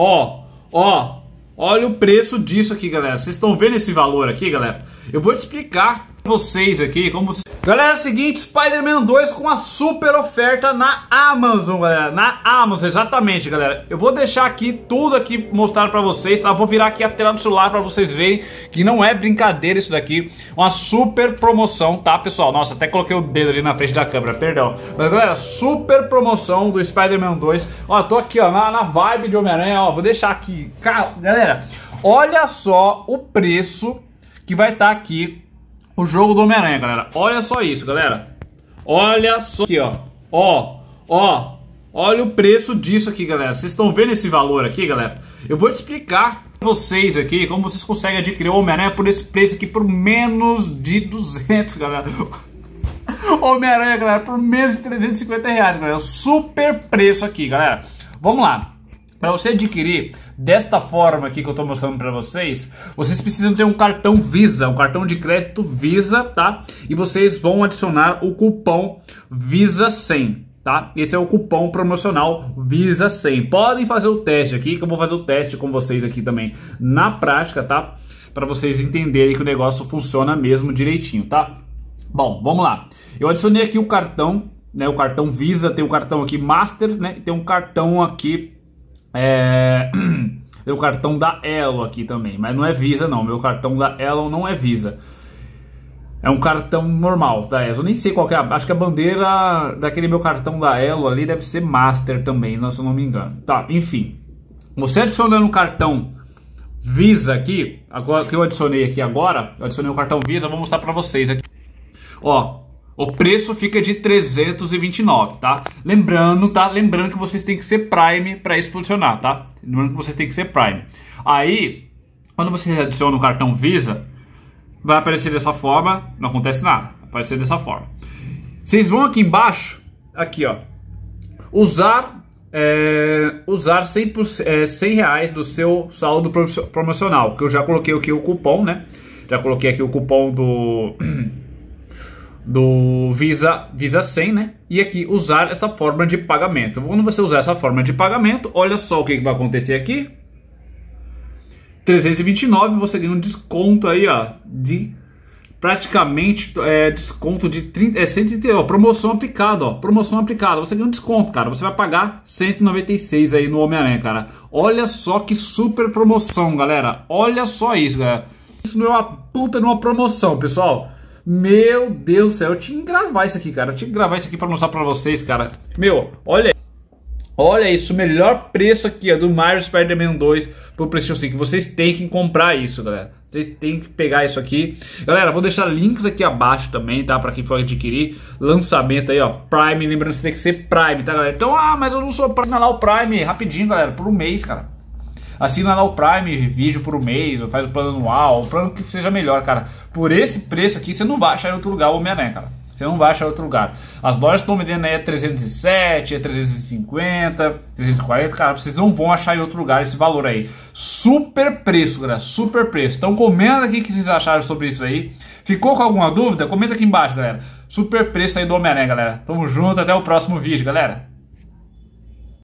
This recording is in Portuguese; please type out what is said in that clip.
Ó, ó, olha o preço disso aqui, galera. Vocês estão vendo esse valor aqui, galera? Eu vou te explicar vocês aqui como vocês... Galera, é o seguinte, Spider-Man 2 com uma super oferta na Amazon, galera. Na Amazon, exatamente, galera. Eu vou deixar aqui tudo aqui mostrado pra vocês, tá? Vou virar aqui a tela do celular pra vocês verem que não é brincadeira isso daqui. Uma super promoção, tá, pessoal? Nossa, até coloquei o dedo ali na frente da câmera, perdão. Mas, galera, super promoção do Spider-Man 2. Ó, tô aqui, ó, na, na vibe de Homem-Aranha, ó. Vou deixar aqui. Cara, galera, olha só o preço que vai estar tá aqui o jogo do Homem-Aranha, galera. Olha só isso, galera. Olha só aqui, ó. Ó, ó. Olha o preço disso aqui, galera. Vocês estão vendo esse valor aqui, galera? Eu vou te explicar pra vocês aqui como vocês conseguem adquirir o Homem-Aranha por esse preço aqui por menos de 200, galera. Homem-Aranha, galera, por menos de 350 reais, galera. Super preço aqui, galera. Vamos lá. Para você adquirir desta forma aqui que eu estou mostrando para vocês, vocês precisam ter um cartão Visa, um cartão de crédito Visa, tá? E vocês vão adicionar o cupom Visa 100, tá? Esse é o cupom promocional Visa 100. Podem fazer o teste aqui, que eu vou fazer o teste com vocês aqui também na prática, tá? Para vocês entenderem que o negócio funciona mesmo direitinho, tá? Bom, vamos lá. Eu adicionei aqui o cartão, né? O cartão Visa, tem o cartão aqui Master, né? Tem um cartão aqui é... Tem o cartão da Elo aqui também, mas não é Visa não. Meu cartão da Elo não é Visa. É um cartão normal da Elo. Eu nem sei qual é. Acho que a bandeira daquele meu cartão da Elo ali deve ser Master também, se eu não me engano. Tá, enfim. Você adicionando o cartão Visa aqui, agora que eu adicionei aqui agora, eu adicionei o cartão Visa, vou mostrar para vocês aqui. Ó, o preço fica de 329, tá? Lembrando, tá? Lembrando que vocês têm que ser Prime para isso funcionar, tá? Lembrando que vocês têm que ser Prime. Aí, quando vocês adicionam o cartão Visa, vai aparecer dessa forma, não acontece nada. Vai aparecer dessa forma. Vocês vão aqui embaixo, aqui ó, usar é, usar 100, é, 100 reais do seu saldo promocional, que eu já coloquei aqui o cupom, né? Já coloquei aqui o cupom do do Visa, Visa 100, né? E aqui usar essa forma de pagamento. Quando você usar essa forma de pagamento, olha só o que, que vai acontecer aqui. 329, você ganha um desconto aí, ó, de praticamente é, desconto de 30, é 130, ó, promoção aplicada, ó, promoção aplicada, você ganha um desconto, cara, você vai pagar 196 aí no Homem-Aranha, cara. Olha só que super promoção, galera. Olha só isso, galera. Isso não é uma puta numa promoção, pessoal. Meu Deus do céu, eu tinha que gravar isso aqui, cara. Eu tinha que gravar isso aqui para mostrar para vocês, cara. Meu, olha Olha isso, melhor preço aqui ó, do Mario Spider-Man 2 pro PlayStation 5. Vocês têm que comprar isso, galera. Vocês têm que pegar isso aqui. Galera, vou deixar links aqui abaixo também, tá? Pra quem for adquirir. Lançamento aí, ó. Prime, lembrando que você tem que ser Prime, tá, galera? Então, ah, mas eu não sou Prime. lá o Prime, rapidinho, galera, por um mês, cara. Assina lá o Prime vídeo por um mês, ou faz o plano anual, o plano que seja melhor, cara. Por esse preço aqui, você não vai achar em outro lugar o Homem-Aranha, cara. Você não vai achar em outro lugar. As lojas estão vendendo aí a 307, a 350, 340, cara, vocês não vão achar em outro lugar esse valor aí. Super preço, galera, super preço. Então comenta aqui o que vocês acharam sobre isso aí. Ficou com alguma dúvida? Comenta aqui embaixo, galera. Super preço aí do Homem-Aranha, galera. Tamo junto, até o próximo vídeo, galera.